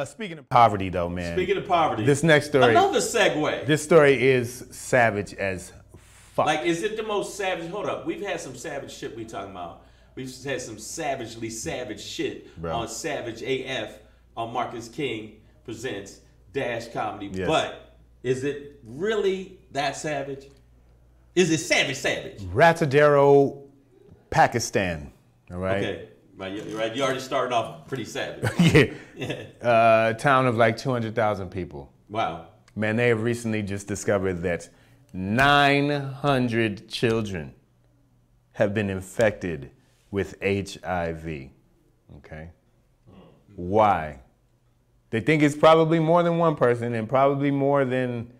Uh, speaking of poverty, though, man. Speaking of poverty, this next story. Another segue. This story is savage as fuck. Like, is it the most savage? Hold up, we've had some savage shit we talking about. We've had some savagely savage shit Bro. on Savage AF on Marcus King presents Dash Comedy. Yes. But is it really that savage? Is it savage savage? Ratodero, Pakistan. All right. Okay, right. You, right. You already started off pretty savage. yeah. Uh, town of like 200,000 people. Wow. Man, they have recently just discovered that 900 children have been infected with HIV. Okay? Why? They think it's probably more than one person and probably more than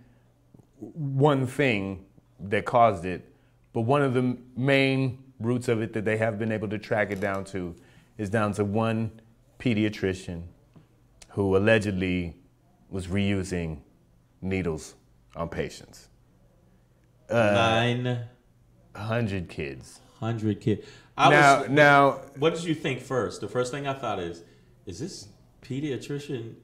one thing that caused it. But one of the main roots of it that they have been able to track it down to is down to one pediatrician who allegedly was reusing needles on patients. Uh, Nine 100 kids. hundred kids. I now, was, now, What did you think first? The first thing I thought is, is this pediatrician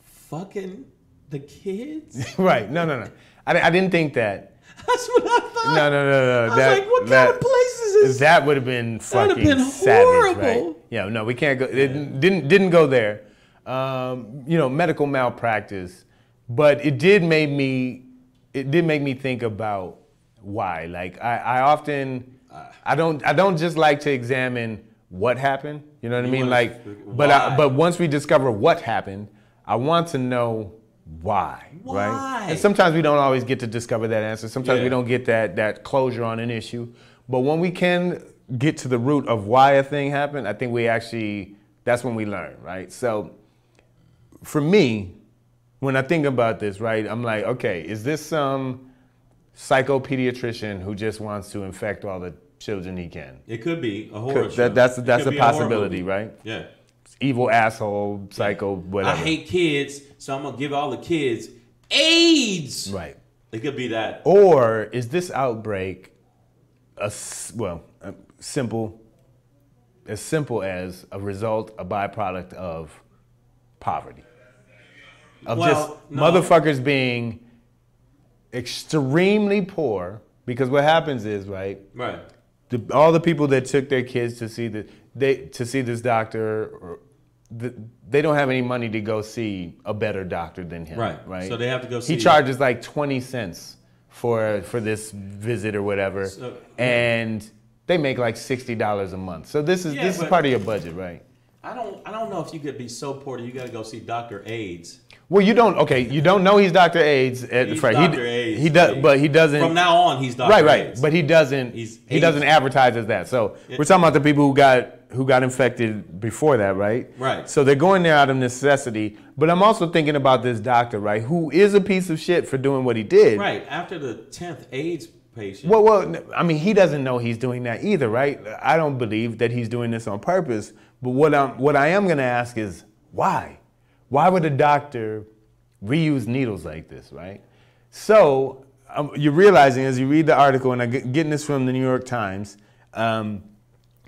fucking the kids? right? No, no, no. I, I didn't think that. That's what I thought. No, no, no, no. I was that, like, what that, of place is? That would have been fucking have been savage, right? horrible. Yeah, no, we can't go. It didn't didn't go there. Um, you know, medical malpractice, but it did make me. It did make me think about why. Like I, I often, I don't, I don't just like to examine what happened. You know what I mean? Like, but I, but once we discover what happened, I want to know why, Why? right? And sometimes we don't always get to discover that answer. Sometimes we don't get that that closure on an issue. But when we can get to the root of why a thing happened, I think we actually that's when we learn, right? So for me, when I think about this, right, I'm like, okay, is this some psycho pediatrician who just wants to infect all the children he can? It could be a horror Could- show. that- that's that's a possibility, movie. right? Yeah. Evil asshole, psycho, whatever. I hate kids, so I'm gonna give all the kids AIDS. Right. It could be that. Or is this outbreak a well, a simple as simple as a result, a byproduct of poverty? Of Well, just no. motherfuckers being extremely poor because what happens is, right? Right. the, all the people that took their kids to see the they to see this doctor or the, they don't have any money to go see a better doctor than him Right. right So they have to go see- he charges like 20 cents for for this visit or whatever So- and they make like $60 a month so this is Yeah, this is part of your budget right I don't. I don't know if you could be so poor that you got to go see Doctor AIDS. well you don't okay you don't know he's Dr. AIDS at He's first. Dr. he, AIDS, he does right? but he doesn't From now on, he's Doctor right, right. AIDS. But he doesn't. He's he doesn't AIDS. advertise as that. So we're talking about the people who got who got infected before that, right? Right. So they're going there out of necessity. But I'm also thinking about this doctor, right, who is a piece of shit for doing what he did. right after the tenth AIDS patient. Well, well, I mean, he doesn't know he's doing that either, right? I don't believe that he's doing this on purpose. But what I'm, what I am going to ask is why? Why would a doctor reuse needles like this, right? So um, you're realizing as you read the article, and I'm getting this from the New York Times, um,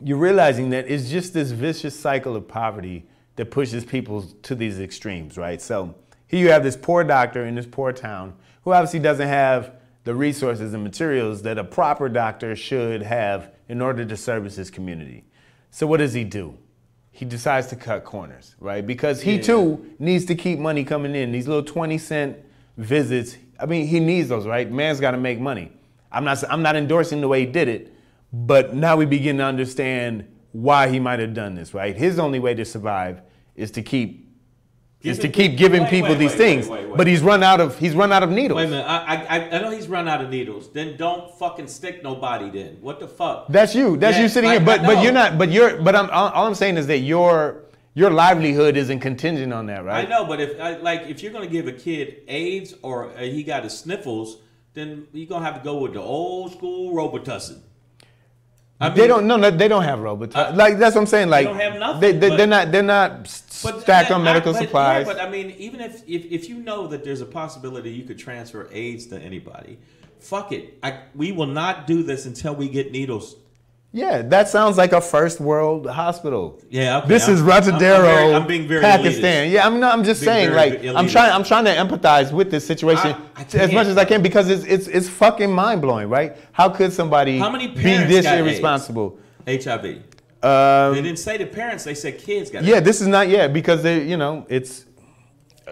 you're realizing that it's just this vicious cycle of poverty that pushes people to these extremes, right? So here you have this poor doctor in this poor town who obviously doesn't have the resources and materials that a proper doctor should have in order to service his community. So what does he do? He decides to cut corners, right? Because he Yeah. too needs to keep money coming in. These little 20 cent visits, I mean, he needs those, right? Man's got to make money. I'm not, I'm not endorsing the way he did it, but now we begin to understand why he might have done this, right? His only way to survive is to keep is to Giving keep people- giving wait, people wait, these wait, things. But he's run out of he's run out of needles. Wait a minute. I, I I know he's run out of needles. Then don't fucking stick nobody. Then what the fuck? That's you. That's Yeah, you sitting like, here. But but you're not. But you're. But I'm. All I'm saying is that your your livelihood isn't contingent on that, right? I know, but if I, like if you're gonna give a kid AIDS or uh, he got his sniffles, then you're gonna have to go with the old school Robitussin. I they don't. No, no, they don't have robots. Uh, like that's what I'm saying. Like they don't have nothing, They, they, they're not. They're not stacked on medical I- but, supplies. Yeah, but I mean, even if, if if you know that there's a possibility you could transfer AIDS to anybody, fuck it. I, we will not do this until we get needles. Yeah, that sounds like a first world hospital. Yeah, okay, This I'm- is I'm- I'm Ratodero, I'm being very Pakistan. elitist. Yeah, I'm not. I'm just Being saying, like, elitist. I'm trying. I'm trying to empathize with this situation I- I as much as I can because it's it's it's fucking mind blowing, right? How could somebody How many be parents this got AIDS? irresponsible? HIV. Um, They didn't say the parents. They said kids got. yeah, it. this is not yet because they, you know, it's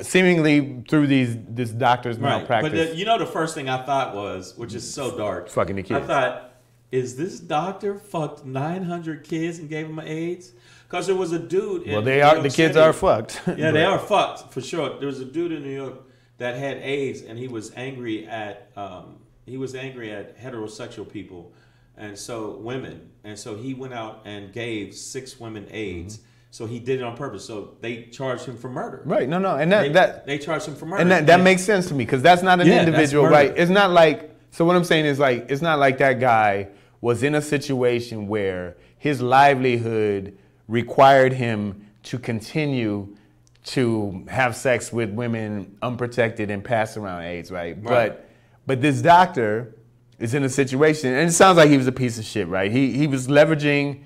seemingly through these this doctor's Right. malpractice. But the, you know, the first thing I thought was, which is so dark. Fucking the kids. I thought, is this doctor fucked 900 kids and gave them AIDS? Because there was a dude. Well, they New are. York The kids City- are fucked. Yeah, they are fucked for sure. There was a dude in New York that had AIDS, and he was angry at um, he was angry at heterosexual people, and so women, and so he went out and gave six women AIDS. So he did it on purpose. So they charged him for murder. Mm-hmm. Right. No. No. And that They, that they charged him for murder. and that, that makes sense to me because that's not an Yeah, individual, right? It's not like so. What I'm saying is like it's not like that guy was in a situation where his livelihood required him to continue to have sex with women unprotected and pass around AIDS, right? Right. But but this doctor is in a situation, and it sounds like he was a piece of shit, right? He he was leveraging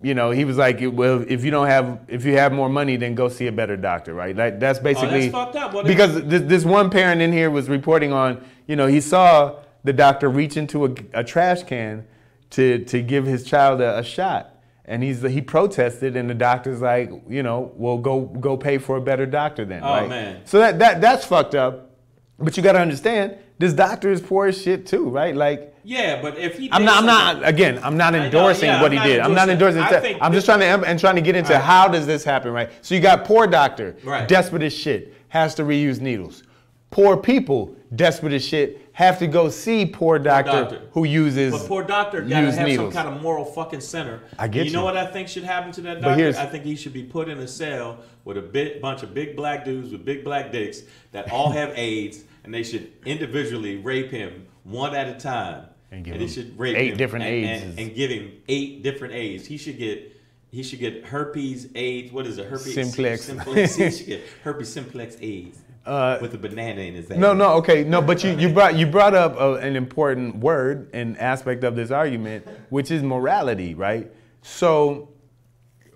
you know, he was like, well, if you don't have, if you have more money, then go see a better doctor, right? Like that's oh, basically fucked up. What because this, this one parent in here was reporting on, you know, he saw the doctor reach into a, a trash can to to give his child a, a shot, and he's he protested, and the doctor's like, you know, well, go go pay for a better doctor then, Oh, right? man. So that that that's fucked up, but you got to understand, this doctor is poor as shit too, right? Like. Yeah, but if he, I'm not. I'm not. Again, I'm not endorsing yeah, what I'm he did. I'm not endorsing. I think I'm just trying to and trying to get into Right. how does this happen, right? So you got poor doctor, Right. desperate as shit, has to reuse needles. Poor people, desperate as shit, have to go see poor doctor, doctor. who uses. But poor doctor gotta have needles. some kind of moral fucking center. I get you. You know what I think should happen to that doctor? I think he should be put in a cell with a bit, bunch of big black dudes with big black dicks that all have AIDS, and they should individually rape him one at a time. And give they him should rape eight him different and, AIDS. and, and give him eight different AIDS. He should get. He should get herpes AIDS. What is it? Herpes Simplex. Simplex. he should get herpes simplex AIDS Uh, with a banana in his hand. No, no, okay, no, but you, you brought you brought up a, an important word and aspect of this argument, which is morality, right? So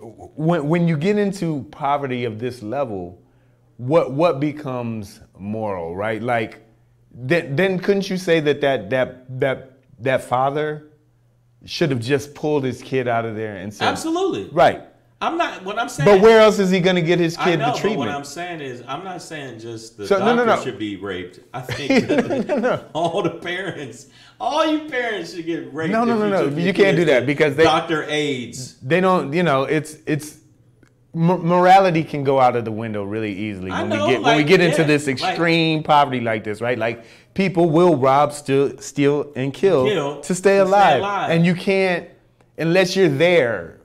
when when you get into poverty of this level, what what becomes moral, right? Like then then couldn't you say that that that that that father should have just pulled his kid out of there and said, Absolutely. right? I'm not. What I'm saying. But where else is he going to get his I kid know, the but treatment? what I'm saying is, I'm not saying just the So, no, doctor no, no. should be raped. I think that all the parents, all you parents should get raped. No, no, no, no. your You can't do that because they- Doctor AIDS. they don't you know it's it's m- morality can go out of the window really easily when know, we get when we like, get into yeah, this like- extreme poverty like this right like people will rob steal steal and kill, Kill to stay to stay alive. alive. and you can't unless you're there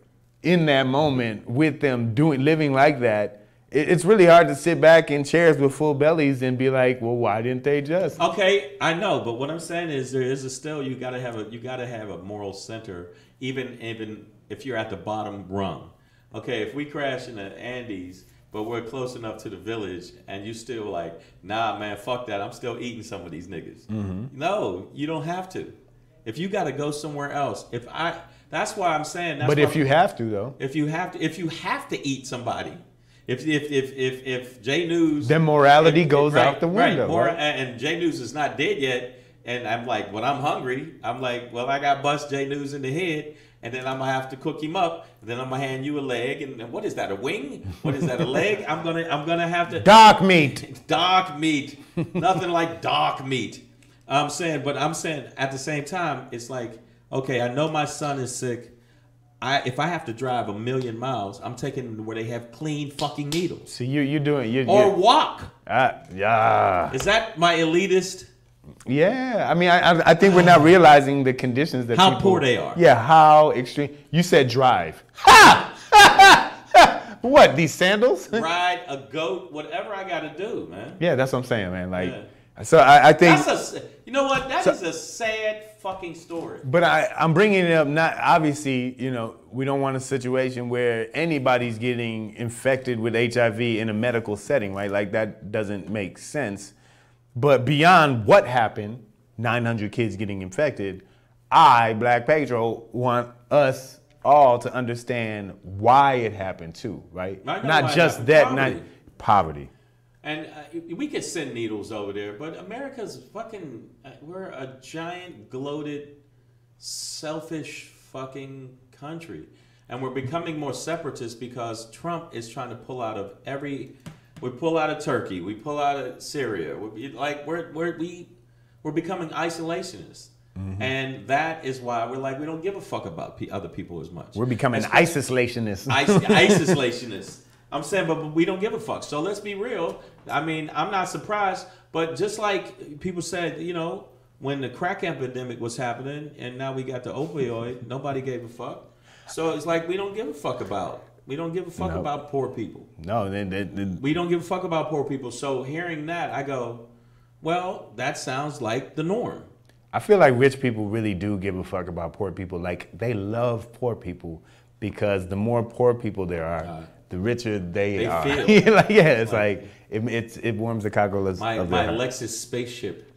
in that moment with them doing living like that it's really hard to sit back in chairs with full bellies and be like well why didn't they just Okay, I know, but what I'm saying is there is a still you gotta have a you gotta have a moral center, even even if you're at the bottom rung. Okay, if we crash in the Andes, but we're close enough to the village, and you still like, nah, man, fuck that. I'm still eating some of these niggas. Mm-hmm. No, you don't have to. If you gotta go somewhere else, if I, that's why I'm saying. That's but if you have to though if you have to, if you have to eat somebody, if if if if, if Jay Newz, Then morality if- goes right, out the right, window, right? And Jay Newz is not dead yet, and I'm like, when I'm hungry, I'm like, well, I got bust Jay Newz in the head, and then I'm gonna have to cook him up, and then I'm gonna hand you a leg, and, and what is that? A wing? What is that? A leg? I'm gonna I'm gonna have to dark meat dark meat. Nothing like dark meat. I'm saying, but I'm saying at the same time, it's like, okay, I know my son is sick. I if I have to drive a million miles, I'm taking to where they have clean fucking needles. so you you're doing you Or you walk. uh, yeah Is that my elitist? Yeah, I mean, I, I- think we're not realizing the conditions that How people- poor they are. Yeah, how extreme. You said drive. Ha! what? These sandals? Ride a goat, whatever I gotta do, man. yeah, that's what I'm saying, man. Like, Yeah. So I, I think. That's a, you know what? That is a sad fucking story. but I, I'm bringing it up. Not obviously, you know, we don't want a situation where anybody's getting infected with HIV in a medical setting, right? Like that doesn't make sense. But beyond what happened, 900 kids getting infected, I, Black Pedro, want us all to understand why it happened too, right? Not just that, Poverty. not poverty. And uh, we could send needles over there, but America's fucking. Uh, we're a giant, gloated, selfish fucking country. And we're becoming more separatist because Trump is trying to pull out of every. We pull out of Turkey. We pull out of Syria. We, like we're we're we we're becoming isolationists, Mm-hmm. and that is why we're like we don't give a fuck about pe- other people as much. We're becoming isolationists. Isolationists. I'm saying, but, but we don't give a fuck. So let's be real. I mean, I'm not surprised, but just like people said, you know, when the crack epidemic was happening, and now we got the opioid, nobody gave a fuck. So it's like we don't give a fuck about. We don't give a fuck No. about poor people. no, then, then, We don't give a fuck about poor people. So hearing that, I go, well, that sounds like the norm. I feel like rich people really do give a fuck about poor people. Like they love poor people because the more poor people there are, Uh, the richer they, they are. feel. like, yeah, it's Like- like, it, it's, it warms the cockles My of my heart. Lexus spaceship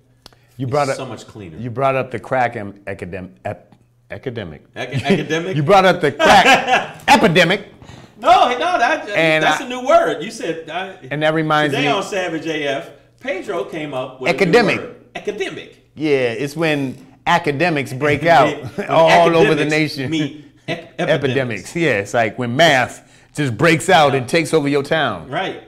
You brought is up so much cleaner. you brought up the crack em- academic ep, academic. Ac- academic. You brought up the crack epidemic, No, no, that And that's I- a new word. You said, I, and that reminds today me. on Savage AF, Pedro came up with Academic. A new word. Academic. Yeah, it's when academics break out all over the nation. meet ec- epidemics. Yeah, it's like when math just breaks out and takes over your town. Right.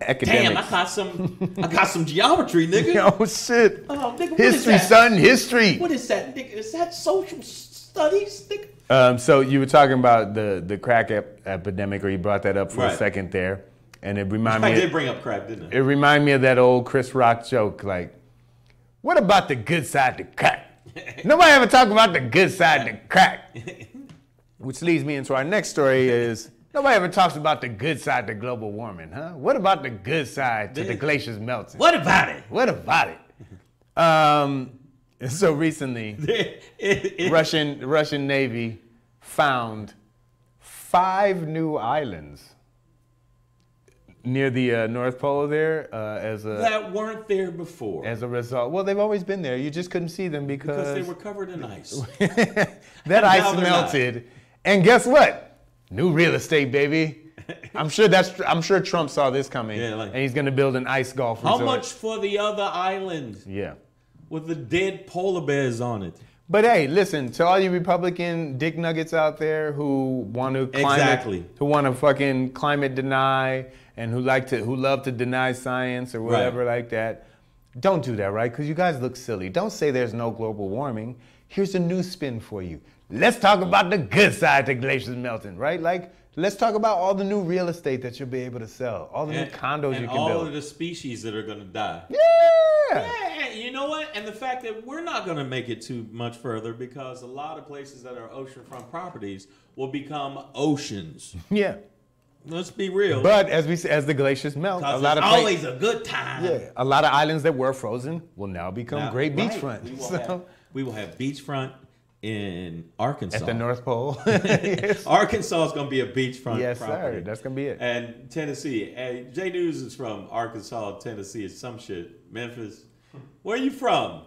Academics. Damn, I got some. I got some geometry, nigga. Oh shit. Oh, nigga, what is history, that? son, history. What is that, nigga? Is that social studies, nigga? Um, so you were talking about the the crack ep- epidemic, or you brought that up for a second there, and it reminded me. I did bring up crack, didn't I? it reminded me of that old Chris Rock joke, like, "What about the good side to crack?" Nobody ever talk about the good side to crack. Which leads me into our next story is nobody ever talks about the good side to global warming, huh? What about the good side to the glaciers melting? What about it? What about it? Um, so recently, Russian Russian Navy found five new islands near the uh, North Pole there uh, as a that weren't there before as a result. Well, they've always been there. You just couldn't see them because, because they were covered in ice. that Now ice they're not. melted. And guess what? New real estate, baby. I'm sure that's. I'm sure Trump saw this coming, Yeah, like- and he's going to build an ice golf How much for the other island Yeah. with the dead polar bears on it? But hey, listen to all you Republican dick nuggets out there who want to climate, Exactly. who want to fucking climate deny, and who like to who love to deny science or whatever like that. Don't do that, right? Because you guys look silly. Don't say there's no global warming. Here's a new spin for you. Let's talk about the good side to glaciers melting, right? Like, let's talk about all the new real estate that you'll be able to sell, all the new condos you can all build. of the species that are going to die. yeah. Yeah, you know what? And the fact that we're not going to make it too much further because a lot of places that are oceanfront properties will become oceans. Yeah. Let's be real. But as we as the glaciers melt, a lot it's of always a good time. Yeah, a lot of islands that were frozen will now become Now, great right, beachfront. We will, So, have, we will have beachfront in Arkansas. at the North Pole. Arkansas is going to be a beachfront Yes, property. sir. That's gonna be it. And Tennessee. And Jay Newz is from Arkansas, Tennessee, it's some shit. Memphis. Where are you from?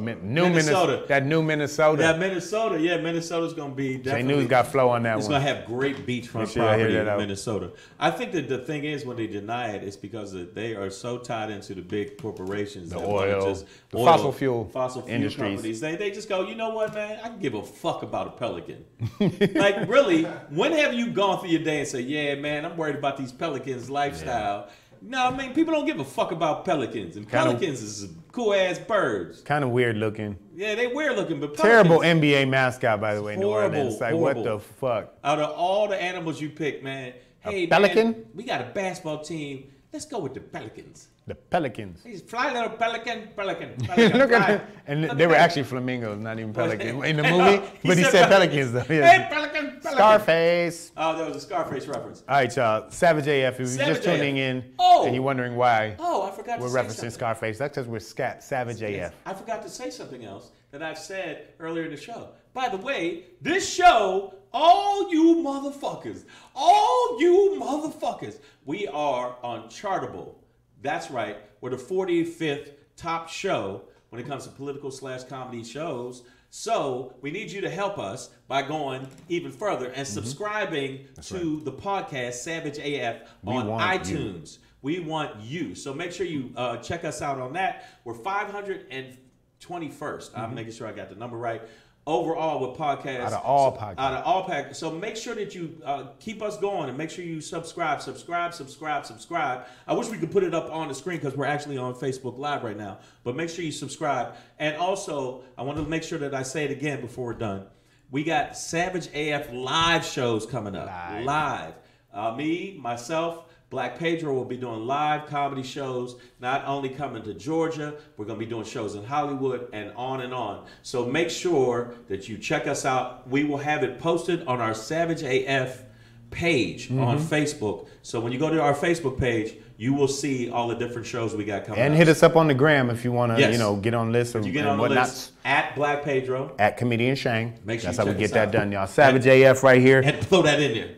Min- new Minnesota. That new Minnesota. Yeah, Minnesota. Yeah, Minnesota's going to be definitely. News got flow on that It's one. It's going to have great beachfront property in. Minnesota. I think that the thing is when they deny it, it's because they are so tied into the big corporations, The that oil, just, the fossil fuel fossil fuel industries. companies. They, they just go, you know what, man? I can give a fuck about a pelican. like really, when have you gone through your day and say, yeah, man, I'm worried about these pelicans' lifestyle? No, I mean people don't give a fuck about pelicans, and pelicans is cool ass birds. kind of weird looking. Yeah, they weird looking, but Terrible NBA mascot, by the way, New Horrible, Orleans. Like, horrible. what the fuck? Out of all the animals you pick, man, hey, pelican? man, we got a basketball team. Let's go with the pelicans. The Pelicans. He's fly little pelican, pelican, pelican. Look at fly. them. And Look they were actually flamingos, not even pelicans. In the I know. movie, but he said pelicans, though. Hey, Yeah. pelican, pelican. Scarface. Oh, that was a Scarface reference. All right, y'all. Savage AF. If you're just tuning AF. in Oh. and you're wondering why Oh, I forgot we're referencing something. Scarface, that's because we're scat, Savage AF. I forgot to say something else that I've said earlier in the show. By the way, this show, all you motherfuckers, all you motherfuckers, we are on Chartable. That's right. We're the 45th top show when it comes to political slash comedy shows. So we need you to help us by going even further and Mm-hmm. subscribing to the podcast Savage AF on want you. iTunes. We want you. So make sure you uh, check us out on that. We're 521st. I'm making sure I got the number right. Overall, with podcasts. Out of all podcasts. Out of all pack. So make sure that you uh, keep us going and make sure you subscribe, subscribe, subscribe, subscribe. I wish we could put it up on the screen because we're actually on Facebook Live right now. But make sure you subscribe. And also, I want to make sure that I say it again before we're done. We got Savage AF live shows coming up. Live. Live. Uh, me, myself, Black Pedro will be doing live comedy shows, not only coming to Georgia, we're going to be doing shows in Hollywood and on and on. So make sure that you check us out. We will have it posted on our Savage AF page on Mm-hmm. Facebook. So when you go to our Facebook page, you will see all the different shows we got coming And up. hit us up on the gram if you want to, Yes. you know, get on lists or you get on the whatnot. list at Black Pedro At comedian Shang. Make sure That's how we get that out. done, y'all. Savage AF right here. and throw that in there.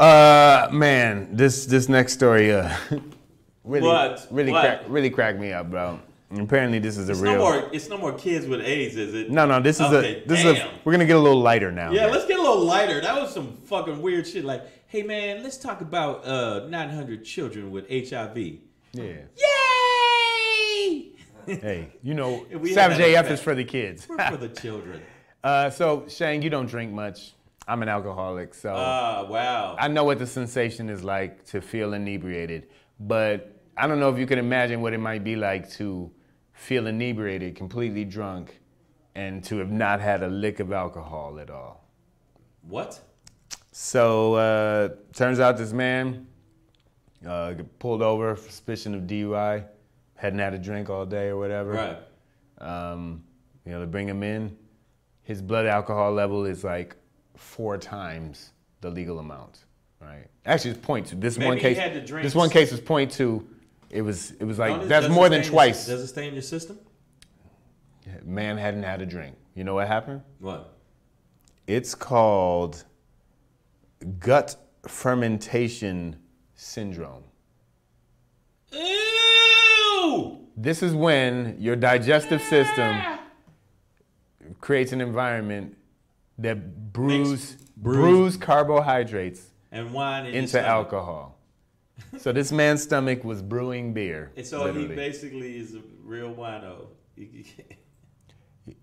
Uh, man, this this next story, uh, really, What? really, What? Crack, really cracked me up, bro. Apparently, this is a It's real. no more. It's no more kids with AIDS, is it? No, no, this is Okay, a this is a. We're gonna get a little lighter now. Yeah, let's get a little lighter. That was some fucking weird shit. Like, hey man, let's talk about uh 900 children with HIV. Yeah. Yay! Hey, you know, Savage AF is for the kids. We're for the children. uh, so Shang, you don't drink much. I'm an alcoholic, so Ah, wow. I know what the sensation is like to feel inebriated, but I don't know if you can imagine what it might be like to feel inebriated, completely drunk, and to have not had a lick of alcohol at all. what? So uh, turns out this man uh, pulled over for suspicion of DUI, hadn't had a drink all day or whatever. Right. Um, you know, they bring him in. His blood alcohol level is like four times the legal amount, right? Actually, it's point two. This Maybe one he case, had to drink this one case was point two. It was, it was like Don't it- that's does it more stay than in your- twice. does it stay in your system? Man hadn't had a drink. You know what happened? What? It's called gut fermentation syndrome. Ew! This is when your digestive system creates an environment that brews brews- carbohydrates And wine in into alcohol. so this man's stomach was brewing beer. And so literally. he basically is a real wino.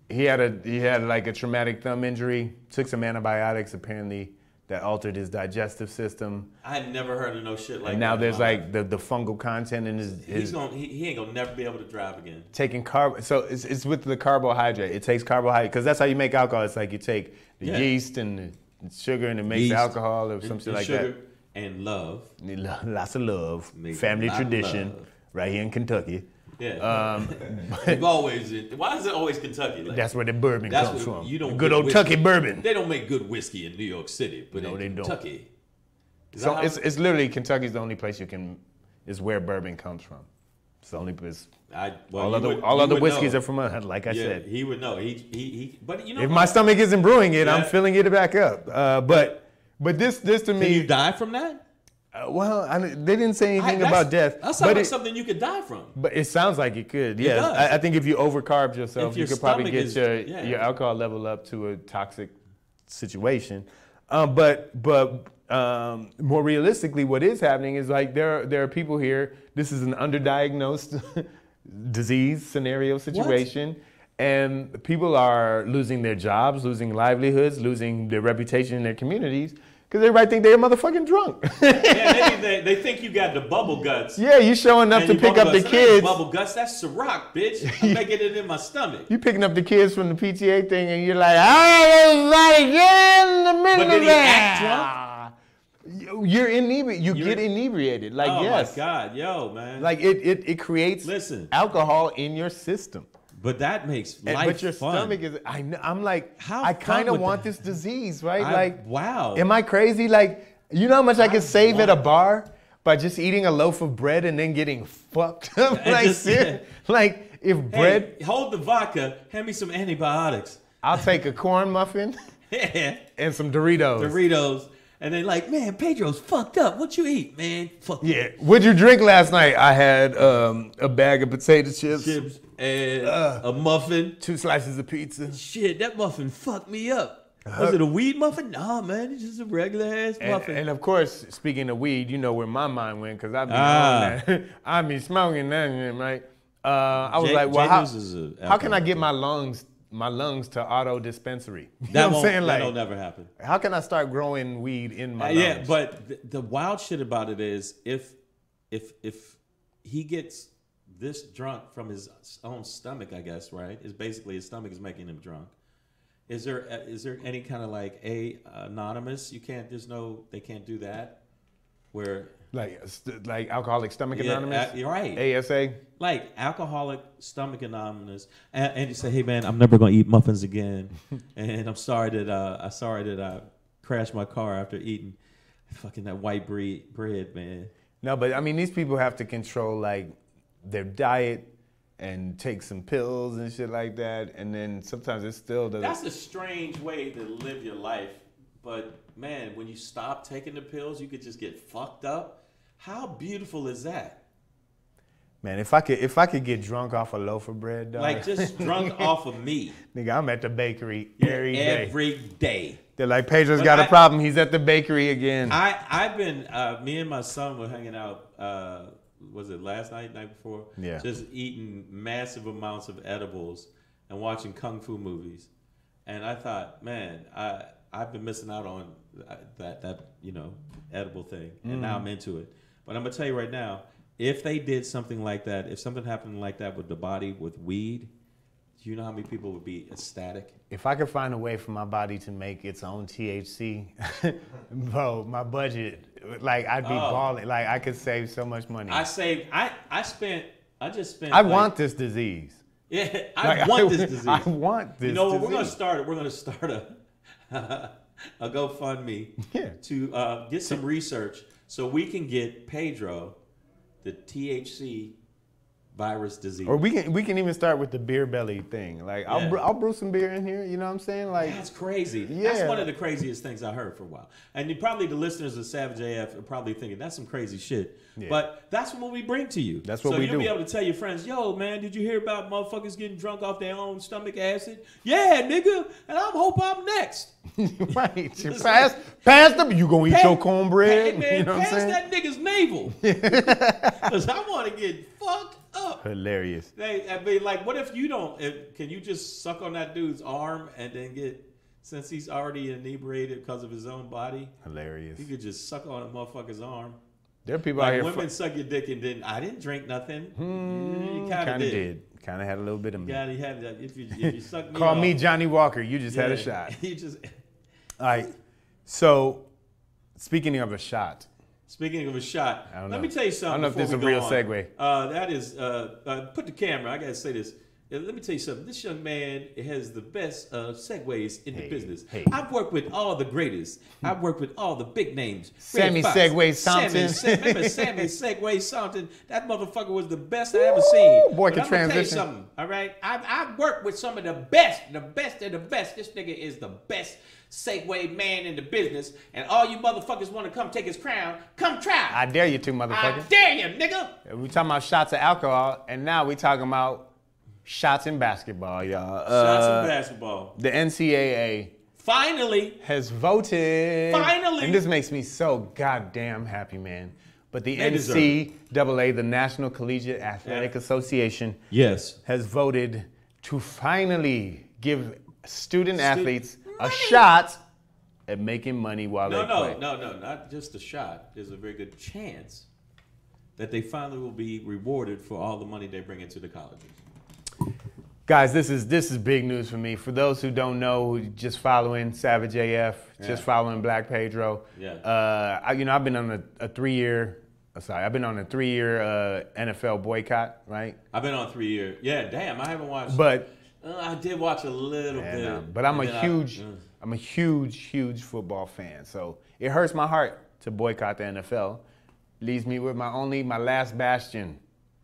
he had a he had like a traumatic thumb injury. Took some antibiotics apparently that altered his digestive system. I had never heard of no shit like and now that. there's like the, the fungal content in his, he's gonna he, he ain't gonna never be able to drive again. taking carb. So it's, it's with the carbohydrate. It takes carbohydrate because that's how you make alcohol. It's like you take the Yeah. yeast and the sugar and it makes Yeast alcohol or something And- shit like sugar that. and love. Lots of love, Make family a lot of tradition, love. right here in Kentucky. Yeah. Um, We've always. Why is it always Kentucky? Like, that's where the bourbon comes from. You don't good old whiskey. Tucky bourbon. They don't make good whiskey in New York City, but No, in they don't. Kentucky. So it's, it's literally Kentucky's the only place you can is where bourbon comes from. It's the only place. I, well, all other would- all other whiskeys know. are from uh, like I yeah, said. he would know. He, he, he. But you know, If my stomach isn't brewing it, I'm filling it back up. Uh, but but this this to can me, you die from that? Uh, well, I, they didn't say anything I- about death. That sounds but like it, something you could die from. But it sounds like it could. Yeah. I, I think if you overcarb yourself, If you could probably get is- your yeah. your alcohol level up to a toxic situation. Um, but but um, more realistically, what is happening is like there are, there are people here. This is an underdiagnosed disease scenario situation. And people are losing their jobs, losing livelihoods, losing their reputation in their communities because everybody think they're motherfucking drunk. yeah, maybe they, they think you got the bubble guts. yeah, you showing up to pick up the guts. Ain't kids. Bubble guts, that's Ciroc, bitch. I'm making it in my stomach. You picking up the kids from the PTA thing, and you're like, oh, "All right, everybody, get in the middle But did of he that." You- You're inebriated. You You're- get inebriated. Like oh yes, Oh, my god, yo, man. like it, it, it creates Listen. alcohol in your system. But that makes And- life but your fun. stomach is. I know, I'm like, How I kind of want that- this disease, right? I- like, wow. Am I crazy? Like, you know how much I could save at a bar by just eating a loaf of bread and then getting fucked up? Like, just- ser- like if bread, Hey, hold the vodka. Hand me some antibiotics. I'll take a corn muffin Yeah. and some Doritos. Doritos. And they're like, man, Pedro's fucked up. What you eat, man? Fuck Yeah. What'd you drink last night? I had um, a bag of potato chips, chips and Uh. a muffin. two slices of pizza, Shit, that muffin fucked me up. Was it a weed muffin? Nah, man, it's just a regular ass muffin. and of course, speaking of weed, you know where my mind went because I've been Ah. on that. I be smoking that, right? Uh, I was Jay- like, well, Jay how, News is a how can I get my lungs, my lungs to auto dispensary? You that know what I'm saying? Like, that'll never happen. how can I start growing weed in my Uh, lungs? yeah, but the, the wild shit about it is if if if he gets this drunk from his own stomach, I guess, right? Is basically his stomach is making him drunk. Is there uh, there any kind of like a anonymous? You can't. There's no. They can't do that. Where like, like Alcoholic Stomach yeah, Anonymous, uh, you're right. ASA. like alcoholic stomach anonymous and, and you say hey man i'm never gonna eat muffins again and i'm sorry that uh i'm sorry that i crashed my car after eating fucking that white bread bread man No, but I mean, these people have to control like their diet and take some pills and shit like that, and then sometimes it still doesn't. that's a strange way to live your life but man when you stop taking the pills you could just get fucked up how beautiful is that Man, if I could, if I could get drunk off a loaf of bread, dog, like just drunk off of me nigga, I'm at the bakery every day. every day They're like, Pedro's But got a I- problem. He's at the bakery again. I I've been uh, me and my son were hanging out. Uh, was it last night, night before? Yeah. Just eating massive amounts of edibles and watching kung fu movies, and I thought, man, I I've been missing out on that that you know edible thing, and now I'm mm. into it. But I'm gonna tell you right now, if they did something like that, if something happened like that with the body with weed, do you know how many people would be ecstatic? if I could find a way for my body to make its own THC, bro, my budget, like I'd be Oh. balling. Like I could save so much money. I I, saved. I I spent. I just spent. like- want this disease. Yeah, I Like, want this disease. I want this. you know what? We're gonna disease. start. We're gonna start a a GoFundMe Yeah. to uh, get some research so we can get Pedro the THC virus disease. Or we can we can even start with the beer belly thing. Like I'll brew, I'll brew some beer in here. You know what I'm saying? Like That's crazy. Yeah. That's one of the craziest things I heard for a while. And you, probably the listeners of Savage AF are probably thinking that's some crazy shit. Yeah. But that's what we bring to you. That's what so we you'll do. be able to tell your friends, yo, man, did you hear about motherfuckers getting drunk off their own stomach acid? Yeah, nigga. And I hope I'm next. right. You pass pass them. You gonna eat Pass- your cornbread? Hey, man, you know what I'm pass that nigga's navel. Because I want to get fucked up. Hilarious. They, I mean, like, what if you don't? If, can you just suck on that dude's arm and then get, since he's already inebriated because of his own body, Hilarious. you could just suck on a motherfucker's arm. There are people out here. women suck your dick and then I didn't drink nothing. Hmm, you kind of did. did. Kind of had a little bit of me. Yeah, you had that. If you if you suck me Call me Johnnie Walker. You just had a shot. You just. All right. So, speaking of a shot, Speaking of a shot, let me tell you something. I don't know if this is a real on. segue. Uh, that is, uh, uh, put the camera. I gotta say this. Uh, Let me tell you something. This young man has the best uh, segues in Hey, the business. hey. I've worked with all the greatest. I've worked with all the big names. Sammy Segway Sammy, Thompson. Sa- remember Sammy Segway Thompson? That motherfucker was the best I ever seen. boy But can I'm gonna tell you something. All right, I've, I've worked with some of the best, the best of the best. This nigga is the best Segway man in the business, and all you motherfuckers want to come take his crown, come try. I dare you to, motherfucker. I dare you, nigga. We talking about shots of alcohol, and now we talking about shots in basketball, y'all. Shots Uh, of basketball. the NCAA Finally, has voted. Finally. And this makes me so goddamn happy, man. But the They NCAA, the National Collegiate Athletic Yeah. Association, yes. has voted to finally give student athletes a shot at making money while No, they no, play. no, no, not just a shot. There's a very good chance that they finally will be rewarded for all the money they bring into the colleges. Guys, this is this is big news for me. For those who don't know, who just following Savage AF, just following Black Pedro. Yeah. Uh, I, you know, I've been on a, a three-year. uh, Sorry, I've been on a three-year uh, NFL boycott, right? I've been on three years. Yeah, damn, I haven't watched. But Uh, I did watch a little and, bit. uh, but I'm a I- huge, uh, I'm a huge, huge football fan. So it hurts my heart to boycott the NFL. Leaves me with my only, my last bastion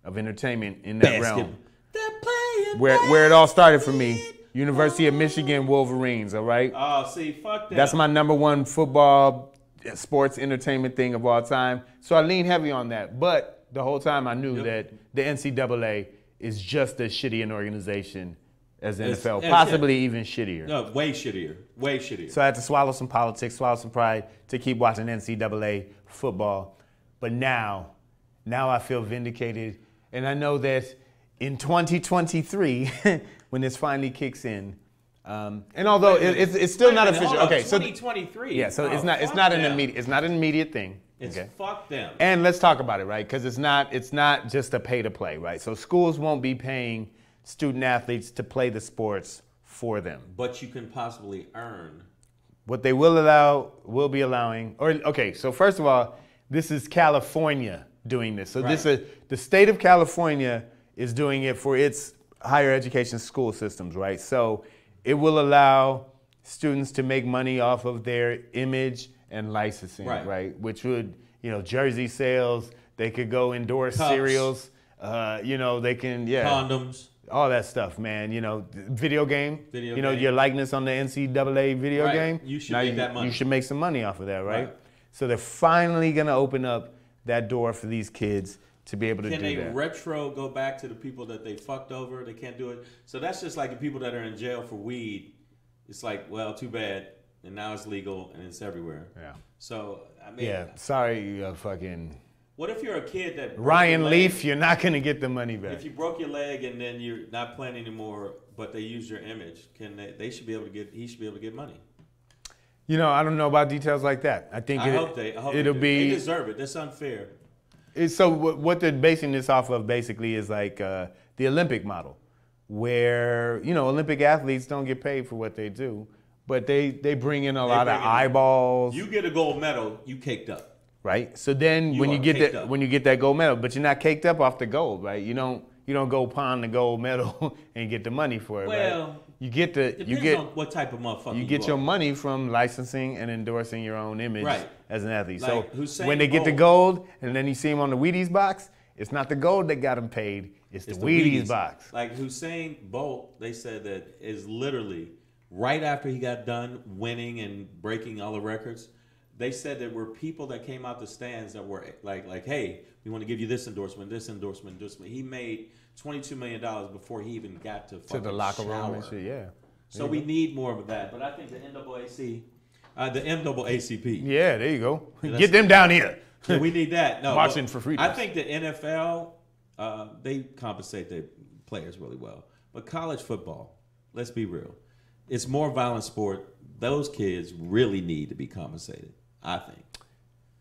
of entertainment in that basket. realm. They're playing Where where it all started for me, University of Michigan Wolverines. All right. Oh, see, fuck that. That's my number one football eh, sports entertainment thing of all time. So I lean heavy on that. But the whole time I knew Yep. that the NCAA is just as shitty an organization as the It's- NFL, it's- possibly even shittier. No, way shittier. Way shittier. So I had to swallow some politics, swallow some pride to keep watching NCAA football. But now, now I feel vindicated. And I know that in 2023, when this finally kicks in, um, and although it, it's, it's still not minute, official. Okay, so 2023. yeah, so it's Oh, not it's not an them. immediate it's not an immediate thing. It's okay. fuck them. And let's talk about it, right? Because it's not it's not just a pay to play, right? So schools won't be paying student athletes to play the sports for them. but you can possibly earn. What they will allow, will be allowing, or okay. So first of all, this is California doing this. So this is the state of California is doing it for its higher education school systems, right? So it will allow students to make money off of their image and licensing, Right. right? Which would, you know, jersey sales. They could go endorse Cups. cereals. Uh, you know, they can, yeah Condoms. all that stuff, man. You know, video game. Video you know, game. your likeness on the NCAA video Right. game. You should now make you, that money. You should make some money off of that, right? Right. So they're finally gonna open up that door for these kids to be able to Can do they that. retro go back to the people that they fucked over? They can't do it. So that's just like the people that are in jail for weed. It's like, well, too bad. And now it's legal and it's everywhere. yeah. So I mean, Yeah. Sorry, uh, fucking what if you're a kid that Ryan? Leaf. You're not gonna get the money back. If you broke your leg and then you're not playing anymore, but they use your image, can they? They should be able to get. He should be able to get money. You know, I don't know about details like that. I think I it, hope they. I hope it'll they, be. They deserve it. That's unfair. So what, what they're basing this off of basically is like uh, the Olympic model, where you know Olympic athletes don't get paid for what they do, but they they bring in a lot of eyeballs, You get a gold medal, you caked up. right? So then You when you get that up. when you get that gold medal, but you're not caked up off the gold, right? You don't you don't go pawn the gold medal and get the money for it, right? Well, You get the Depends you get on what type of motherfucker you get are. your money from licensing and endorsing your own image Right. As an athlete. Like so when they get the oh. gold and then you see him on the Wheaties box, it's not the gold that got him paid, it's, It's the, Wheaties, Wheaties. box. Like Usain Bolt, they said that is literally right after he got done winning and breaking all the records. They said there were people that came out the stands that were like, like, hey, we want to give you this endorsement, this endorsement, endorsement. He made twenty two million dollars before he even got to To the locker room and shit, yeah. So we need more of that. But I think the NAAC, uh, the NAACP, Yeah, there you go. Get them down here. Yeah, we need that. No, Marching for freedom. I think the NFL uh, they compensate their players really well, but college football, let's be real, it's more violent sport. Those kids really need to be compensated. I think.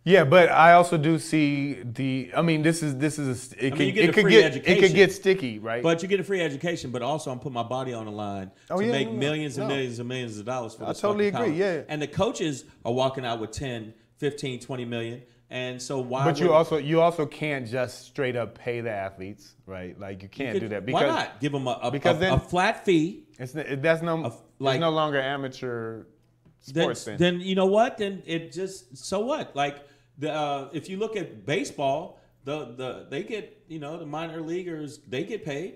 Yeah, but I also do see the. I mean, this is this is. A, it mean, could you get it could free get it could get sticky, right? But you get a free education, but also I'm putting my body on the line Oh, to yeah, make no, no, millions and millions and millions of dollars for I totally agree, college. yeah. And the coaches are walking out with 10, 15, 20 million. And so why But you also you also can't just straight up pay the athletes, right? Like you can't do that because why not give them a, a, because a, then- a flat fee? it's that's no it's like- no longer amateur sports. Then, then you know what? Then it just so what? Like the uh, if you look at baseball, the the they get you know the minor leaguers they get paid.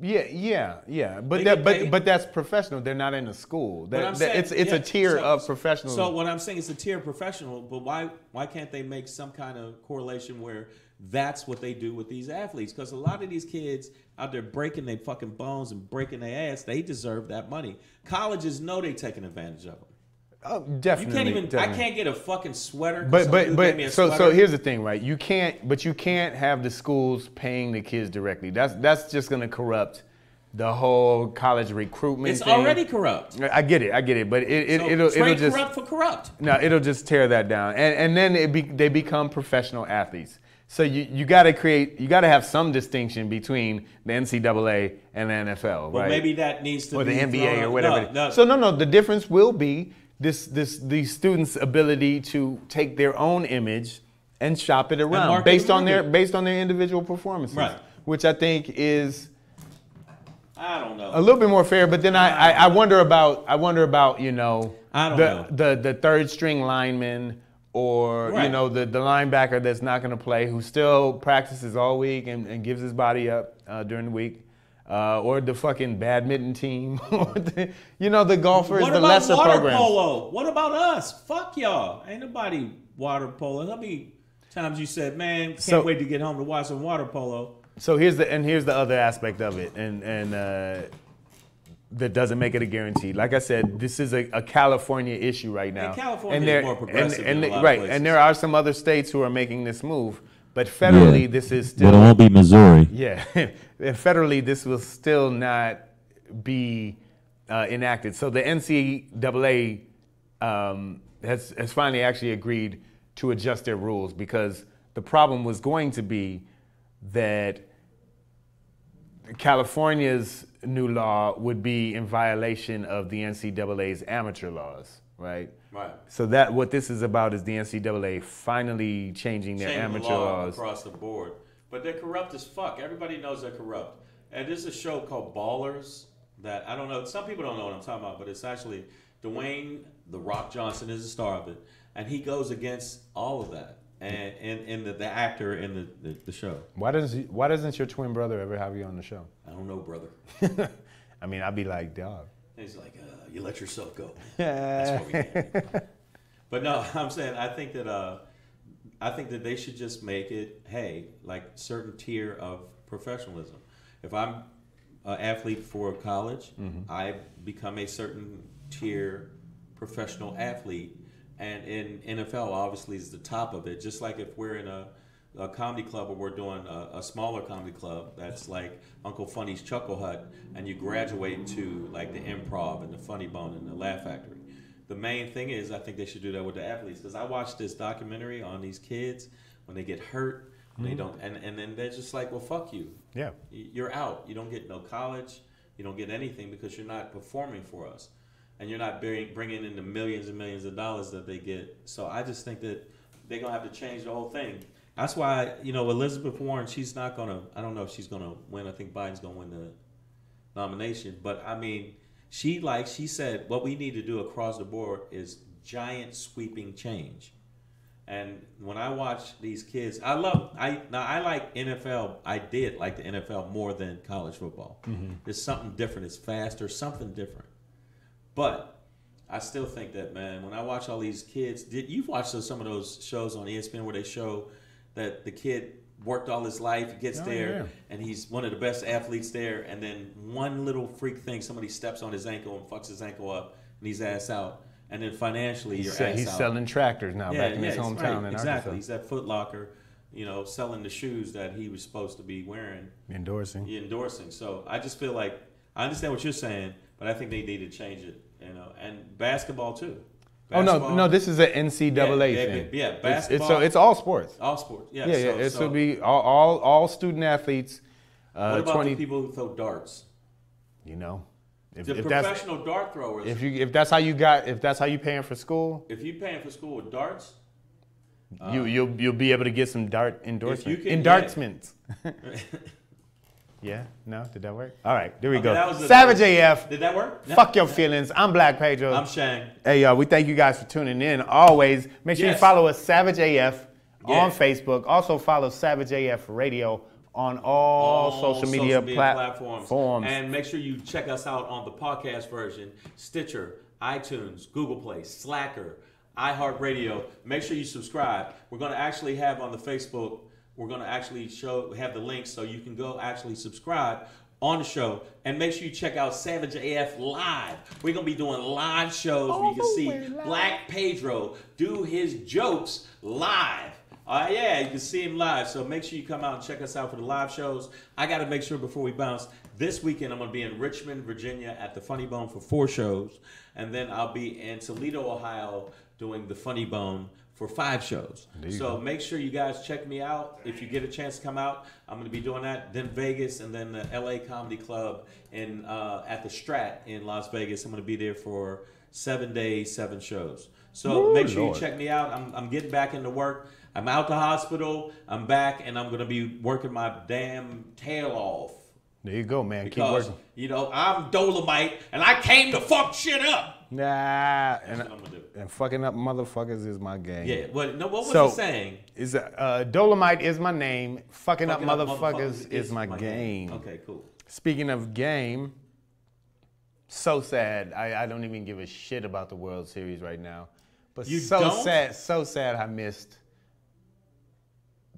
yeah, yeah, yeah. But that but paid. but that's professional. They're not in a school. That, that- saying, it's it's yeah, a tier so- of professional. So what I'm saying is a tier of professional, but why why can't they make some kind of correlation where that's what they do with these athletes? Because a lot of these kids out there breaking their fucking bones and breaking their ass, they deserve that money. Colleges know they're taking advantage of them. Oh, You definitely. can't even. I can't get a fucking sweater. But but me a but so so here's the thing, right? You can't but you can't have the schools paying the kids directly. That's that's just gonna corrupt the whole college recruitment. It's thing. already corrupt. I get it, I get it, but it, it So it'll it'll just corrupt for corrupt. no, it'll just tear that down, and and then it be, they become professional athletes. So you, you got to create, you got to have some distinction between the NCAA and the NFL, But right? maybe that needs to or the be NBA or whatever. No, no. So no, no, the difference will be this this these students' ability to take their own image and shop it around based on their based on their individual performances, Right. which I think is I don't know. a little bit more fair. But then I, I, I wonder about I wonder about you know I don't the, know. the the third string lineman or you know the, the linebacker that's not going to play who still practices all week and, and gives his body up uh, during the week. Uh, or the fucking badminton team, you know, the golfers, What the about lesser water programs. polo? What about us? Fuck y'all. Ain't nobody water polo. How many times you said, man, can't So- wait to get home to watch some water polo? So here's the and here's the other aspect of it, and and uh, that doesn't make it a guarantee. Like I said, this is a, a California issue right now. California is there- more progressive and, than a and, right, places. and there are some other states who are making this move, but federally, Yeah. this is But it won't be Missouri. yeah, federally, this will still not be uh, enacted. So the NCAA um, has has finally actually agreed to adjust their rules because the problem was going to be that California's new law would be in violation of the NCAA's amateur laws, right? Right. So that what this is about is the NCAA finally changing their Change the amateur law laws. across the board. But they're corrupt as fuck. Everybody knows they're corrupt. And there's a show called Ballers that I don't know. Some people don't know what I'm talking about, but it's actually Dwayne the Rock Johnson is the star of it, and he goes against all of that. And and, and the, the actor in the, the, the show. Why doesn't he- Why doesn't your twin brother ever have you on the show? I don't know, brother. I mean, I'd be like, dog. He's like, uh, you let yourself go. That's what we did. But no, I'm saying I think that uh, I think that they should just make it, hey, like certain tier of professionalism. If I'm an athlete for college, I become a certain tier professional athlete, and in NFL obviously is the top of it. Just like if we're in a a comedy club or we're doing a, a smaller comedy club that's like Uncle Funny's Chuckle Hut, and you graduate to like the improv and the Funny Bone and the Laugh Factory. The main thing is, I think they should do that with the athletes because I watched this documentary on these kids when they get hurt, and they mm-hmm. don't, and, and then they're just like, well, fuck you, Yeah. You're out. You don't get no college. You don't get anything because you're not performing for us, and you're not bringing bringing in the millions and millions of dollars that they get. So I just think that they're gonna have to change the whole thing. That's why you know Elizabeth Warren. She's not gonna. I don't know if she's gonna win. I think Biden's gonna win the nomination. But I mean, she like she said, what we need to do across the board is giant sweeping change. And when I watch these kids, I love. I now I like NFL. I did like the NFL more than college football. Mm-hmm. It's something different. It's faster. Something different. But I still think that man, when I watch all these kids, did you've watched some of those shows on ESPN where they show that the kid worked all his life, he gets Oh, there, yeah. and he's one of the best athletes there, and then one little freak thing, somebody steps on his ankle and fucks his ankle up, and he's ass out, and then financially He's, you're se- ass he's out. selling tractors now back in his hometown right, exactly. He's Arkansas. at Foot Locker, you know, selling the shoes that he was supposed to be wearing, Endorsing. endorsing. So I just feel like I understand what you're saying, but I think they need to change it, you know, and basketball too. Oh no, no! This is an NCAA Yeah, thing. yeah, It's- It's, basketball. so it's all sports. all sports. Yeah, Yeah, so, yeah. It so should be all, all, all student athletes. What Uh, about Twenty. the people who throw darts? You know, if, The if that's professional dart throwers. if you if that's how you got if that's how you paying for school, if you're paying for school with darts, you you'll you'll be able to get some dart endorsement. can- endorsements. yeah. No. Did that work? All right. There we Okay, go. that was Savage AF. did that work? No. Fuck your feelings. I'm Black Pedro. I'm Shang. Hey, y'all, we thank you guys for tuning in. Always, make sure you follow us, Savage AF, Yeah. on Facebook. Also, follow Savage AF Radio on all, social media, platforms. And make sure you check us out on the podcast version Stitcher, iTunes, Google Play, Slacker, iHeartRadio. Make sure you subscribe. We're going to actually have on the Facebook, we're going to actually show, have the links so you can go actually subscribe on the show. And make sure you check out Savage AF Live. We're going to be doing live shows where you can see Black Pedro do his jokes live. Uh, yeah, you can see him live. So make sure you come out and check us out for the live shows. I got to make sure before we bounce, this weekend I'm going to be in Richmond, Virginia at the Funny Bone for four shows. And then I'll be in Toledo, Ohio doing the Funny Bone for five shows. So make sure you guys check me out. If you get a chance to come out, I'm going to be doing that. Then Vegas and then the LA Comedy Club and uh, at the Strat in Las Vegas. I'm going to be there for seven days, seven shows. So Ooh, make sure Lord. you check me out. I'm, I'm getting back into work. I'm out the hospital. I'm back, and I'm going to be working my damn tail off. There you go, man. Keep Because, working. you know, I'm Dolomite, and I came to fuck shit up. Nah, and, what I'm going to do. and fucking up motherfuckers is my game. Yeah, but no, what was So- he saying? Is uh, Dolomite is my name. Fucking, Fucking up motherfuckers, is, my, game. game. Okay, cool. Speaking of game, so sad. I, I don't even give a shit about the World Series right now. But You so don't? sad, so sad I missed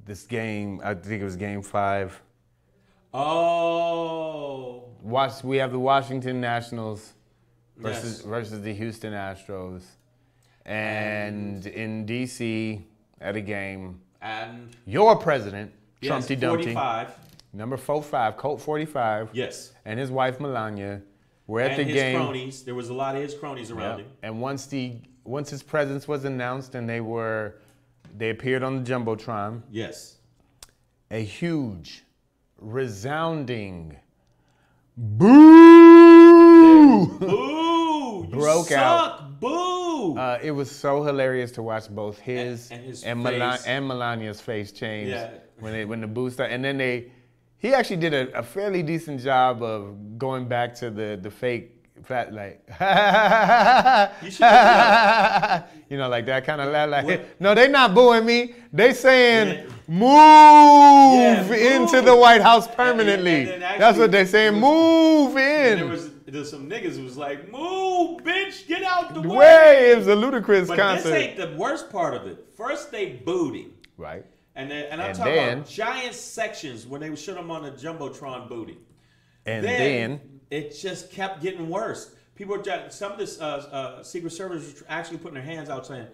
this game. I think it was game five. Oh. Watch we have the Washington Nationals versus Yes. versus the Houston Astros. And in DC at a game, And your president, yes, Trumpty Dumpty, 45. number 45, Colt 45, Yes. and his wife Melania were at and the his game. cronies. There was a lot of his cronies around Yep. him. And once the once his presence was announced and they were they appeared on the jumbotron, Yes. a huge, resounding boo. Boo! Broke suck. out. Boo! Uh, it was so hilarious to watch both his And- and his face. and Melania's face change Yeah. when they when the boo started. And then they, he actually did a, a fairly decent job of going back to the the fake fat like, You you know, like that kind of laugh. Like, What- no, they not booing me. They saying Yeah. move Yeah, into move. the White House and permanently. then That's what they saying. Move And in. There's some niggas who was like, "Move, bitch, get out the way." Way it was a ludicrous But concert. this ain't the worst part of it. First they booed him, right. and then, and I'm And talking then- about giant sections when they showed him on the jumbotron booty. And then, then it just kept getting worse. People were just, some of this uh, uh, Secret Service were actually putting their hands out saying,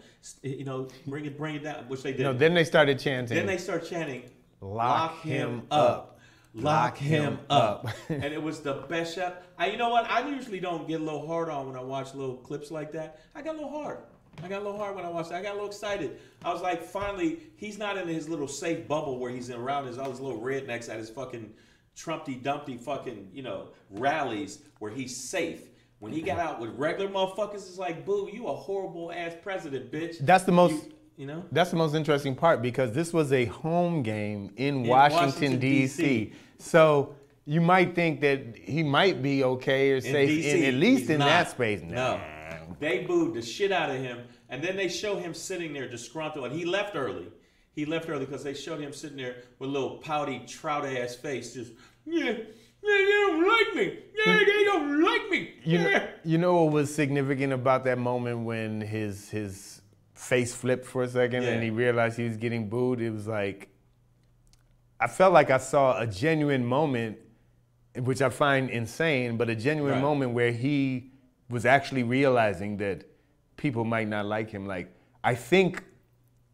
you know, bring it, bring it down, which they did. no, then they started chanting. Then they start chanting, Lock him up. Lock him up. up." and it was the best shot. I, you know what? I usually don't get a little hard on when I watch little clips like that. I got a little hard. I got a little hard when I watched it. I got a little excited. I was like, finally, he's not in his little safe bubble where he's in around his all his little rednecks at his fucking Trumpty Dumpty fucking, you know, rallies where he's safe. When he got out with regular motherfuckers, it's like, boo, you a horrible ass president, bitch. That's the most. You, you know? That's the most interesting part because this was a home game in, In Washington, D.C. So you might think that he might be okay or safe in, at least in not. that space. No. Nah. They booed the shit out of him, and then they show him sitting there disgruntled, and he left early. He left early because they showed him sitting there with a little pouty, trout ass face, just yeah, yeah, they don't like me. Yeah, hmm. they don't like me. You know, you know what was significant about that moment when his his face flipped for a second and he realized he was getting booed? It was like I felt like I saw a genuine moment, which I find insane, but a genuine Right. moment where he was actually realizing that people might not like him. Like I think,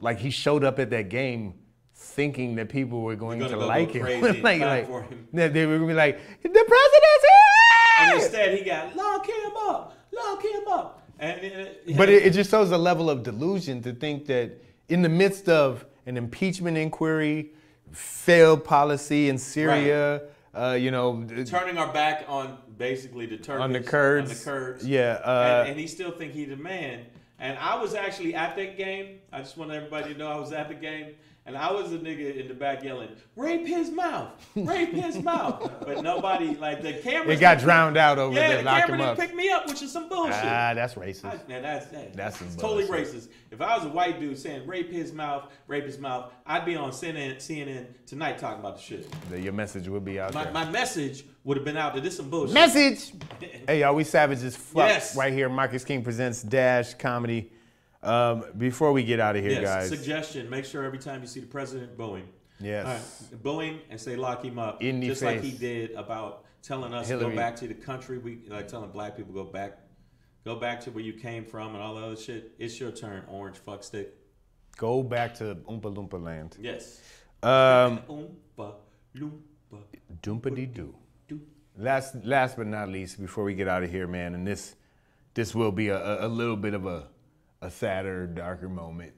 like he showed up at that game thinking that people were going gonna go like him. like, like for him. that they were gonna be like, the president's here! And instead, he got lock him up, lock him up, and, and But it, it just shows a level of delusion to think that in the midst of an impeachment inquiry, failed policy in Syria, uh, you know, turning our back on basically the Turkish, on the Kurds, on the Kurds, yeah, uh, and, and he still think he's the man. And I was actually at that game. I just want everybody to know I was at the game, and I was a nigga in the back yelling, "Rape his mouth, rape his mouth!" But nobody, like the camera, it got drowned out over Yeah, there. the camera him didn't up. pick me up, which is some bullshit. Ah, that's racist. I- man, that's that, That's some totally racist. If I was a white dude saying "rape his mouth, rape his mouth," I'd be on CNN, CNN tonight talking about the shit. That Your message would be out My, there. my message would have been out there. This some bullshit. Message. hey, y'all, we savages fuck Yes. right here. Marcus King presents Dash Comedy. Um, before we get out of here, Yes, guys. suggestion: make sure every time you see the president booing, Yes. right, booing and say lock him up, In the just like he did about telling us to Hillary. go back to the country. We like telling black people go back, go back to where you came from and all that other shit. It's your turn, orange fuck stick. Go back to Oompa Loompa land. Yes. Um, Oompa loompa Doompa dee doo. Last, last but not least, before we get out of here, man, and this, this will be a- a little bit of a, a sadder, darker moment.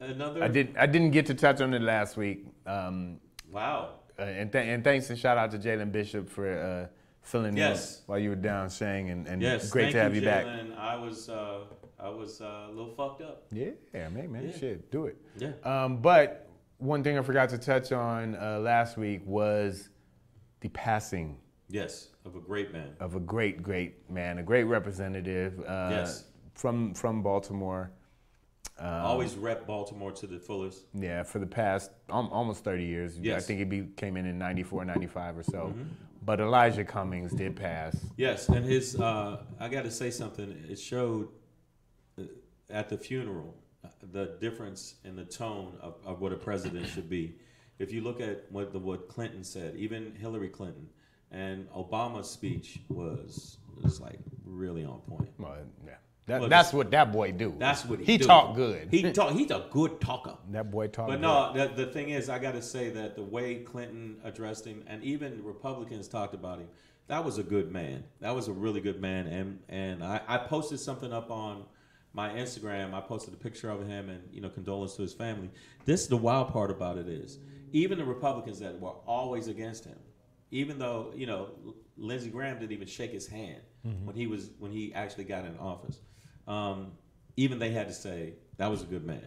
Another. I didn't. I didn't get to touch on it last week, um, Wow. uh, and, th- and thanks and shout out to Jalen Bishop for uh, filling Yes. in while you were down, Shang, and, and Yes. great to have you, back. Jalen. I was, uh, I was uh, a little fucked up. Yeah, man, man, Yeah. shit, do it. Yeah. Um, but one thing I forgot to touch on uh, last week was the passing Yes, of a great man. of a great, great man, a great representative uh, Yes. From from Baltimore. Um, Always rep Baltimore to the fullest. Yeah, for the past um, almost 30 years. Yes. I think he be, came in in 94, 95 or so. But Elijah Cummings did pass. Yes, and his uh, I got to say something. It showed uh, at the funeral uh, the difference in the tone of, of what a president should be. If you look at what the what Clinton said, even Hillary Clinton and Obama's speech was was like really on point. Well, yeah. That, Well, that's what that boy do. That's what he he do. talk good. He talk. He's a good talker. that boy talk. But no, the, the thing is, I got to say that the way Clinton addressed him, and even Republicans talked about him, that was a good man. That was a really good man. And and I, I posted something up on my Instagram. I posted a picture of him, and you know, condolence to his family. This the wild part about it is, even the Republicans that were always against him, even though you know Lindsey Graham didn't even shake his hand when he was when he actually got in office. Um, even they had to say that was a good man.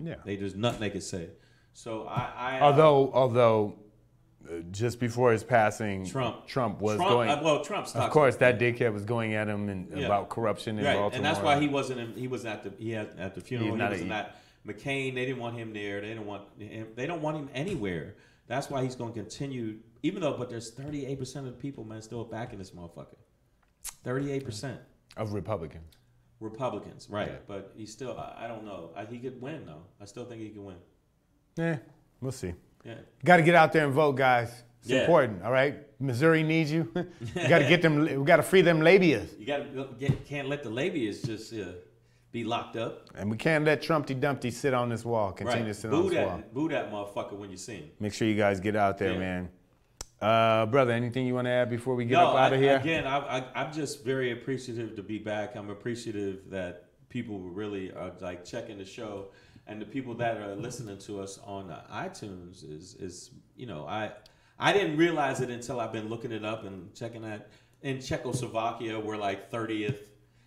yeah. They there's nothing they could say. So I, I uh, Although, although, uh, just before his passing, Trump Trump was Trump, going. uh, well, Trump of course, that dickhead was going at him and Yeah. about corruption in right, Baltimore. and that's why he wasn't. In, he was at the he had at the funeral. He's He not was a- not McCain. They didn't want him there. They didn't want him. They don't want him anywhere. That's why he's going to continue. Even though, but there's 38 percent of the people, man, still backing this motherfucker. 38 percent of Republicans. Republicans, right? Yeah. But he still. I, I don't know. I, he could win though. I still think he could win. Yeah, we'll see. Yeah. Got to get out there and vote, guys. It's Yeah. important. All right, Missouri needs you. we got to get them. We got to free them labias, You got to get. Can't let the labias just uh, be locked up. and we can't let Trumpty Dumpty sit on this wall. Continue to Right. sit on Boo this wall. boo that motherfucker when you see him. Make sure you guys get out there, Yeah. man. Uh, brother, anything you want to add before we get no, up out I- of here? again, I, I, I'm just very appreciative to be back. I'm appreciative that people really are like checking the show, and the people that are listening to us on uh, iTunes is is you know I I didn't realize it until I've been looking it up and checking that. In Czechoslovakia, we're like 30th.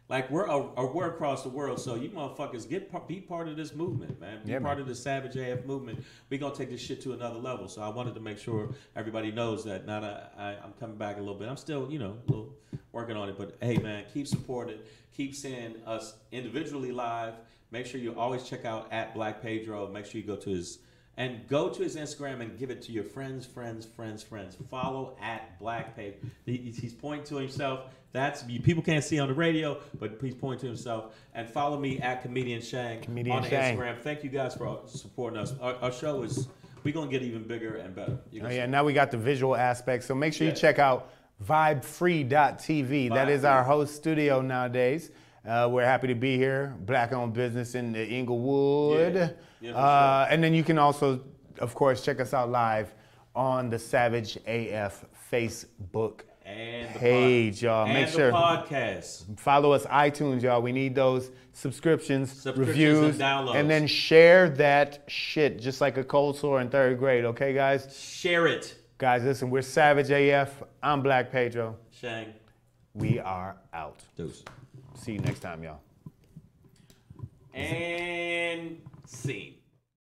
Like we're uh, uh, we're across the world, so you motherfuckers get par- be part of this movement, man. Be Yeah, part man. of the Savage AF movement. We gonna take this shit to another level. So I wanted to make sure everybody knows that. Now that I, I'm coming back a little bit, I'm still you know a little working on it. But hey, man, keep supporting, keep seeing us individually live. Make sure you always check out at Black Pedro. Make sure you go to his and go to his Instagram and give it to your friends, friends, friends, friends. Follow at Black. He- He's pointing to himself. That's you- people can't see on the radio, but he's pointing to himself. And follow me at comedian Shang Comedian on Shang. Instagram. Thank you guys for supporting us. Our, our show is we're gonna get even bigger and better. You Oh, yeah, now we got the visual aspect. So make sure you check out vibefree.tv. That is our host studio nowadays. Uh, we're happy to be here. Black owned business in the Inglewood. Yeah. Yeah, uh, And then you can also, of course, check us out live on the Savage AF Facebook and the page, pod- y'all. And Make the sure. podcast. Follow us iTunes, y'all. We need those subscriptions, Subscriptions reviews, and downloads. then share that shit just like a cold sore in third grade, okay, guys? Share it, Guys, listen, we're Savage AF. I'm Black Pedro. Shang. We are out. Deuce. See you next time, y'all. And scene.